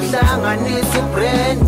ukuhlanganisa ubrand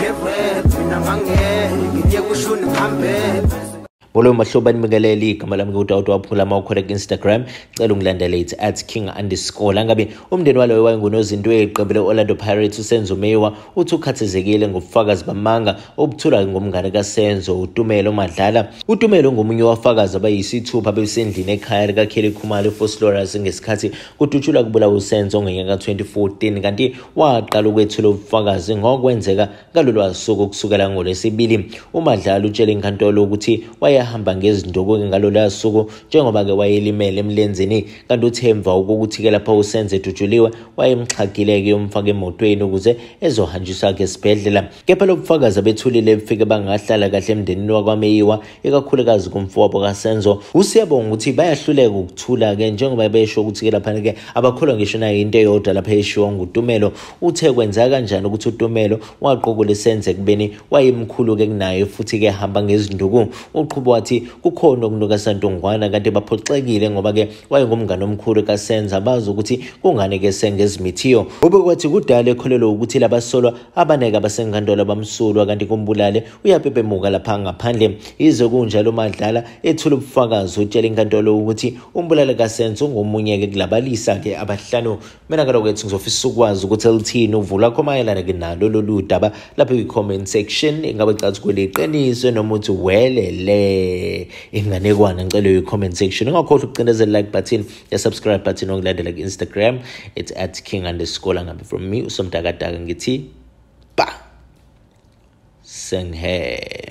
ne-rap mina ngangeke ngiye kushuni ngihambephe ngolo mahlobo animekelele igama lami ngudawuda waphula ukhona ku-instagram. Cela ungilandele ithi at king underscore. Langabe umndeni waloyo wayengunozinto eqembu le-orlando pirates usenzo mewa uthi ukhathazekile ngobufakazi bamanga obuthulwa ngumngane kasenzo utumelo madlala. Utumelo ngomunye wafakazi abayisithupha besendlini ekhaya likakheli khumalo efoslorus ngesikhathi kudutshulwa kubulawa usenzo ngonyaka ka-2014 kanti waqala ukwethula ubufakazi ngokwenzeka ngalolwa suku kusukela ngolwesibili. Umadlala utshele inkantolo ukuthi waye wayehamba ngezinduku ngalolu suku njengoba-ke wayelimele emlenzeni kanti uthemva okokuthi-ke lapha usenze edutshuliwe wayemxhagile-ke umfaka emotweni ukuze ezohanjiswa-ke esibhedlela. Kepha lo bufakazi abethulile bufike bangahlala kahle emndenini wakwameyiwa ikakhulukazi kumfowabo kasenzo. Usiyabonga ukuthi bayahluleka ukuthula-ke njengoba besho ukuthi-ke laphana-ke abakholwa ngisho nayo into eyodwa lapha eshiwa ngutumelo. Uthe kwenzeka kanjani ukuthi utumelo waqukula isenze ekubeni wayemkhulu-ke kunaye futhi-ke hamba ngezinduku? Uqhubo wathi kukhona okunuka santongwana kanti baphoxekile ngoba-ke wayengumngane omkhulu kasenza. Bazi ukuthi kungane-ke sengezimithiyo. Obekwathi kudala ekholelwa ukuthi labasolwa abaneke abasenkantolo bamsulwa kanti kumbulale uyapepemuka lapha ngaphandle. Yize kunjalo madlala ethula ubufakazi utshela inkantolo ukuthi umbulale kasenza ungomunye-ke kulabalisa-ke abahlanu. Mina kaloku ethi ngizofisa ukwazi ukuthi elithini uvula kho mayelana-ke nalo lolu daba. Lapho kwi-comment section ingabe cathi kweliqiniso noma uthi welele. Inganekwana ngicela yi-comment section. Ungakhohlwa ukucindezela like button ya-subscribe button okulandela ku-instagram it's at king underscore langabe from me usomdakadaka ngithi ba sengihembe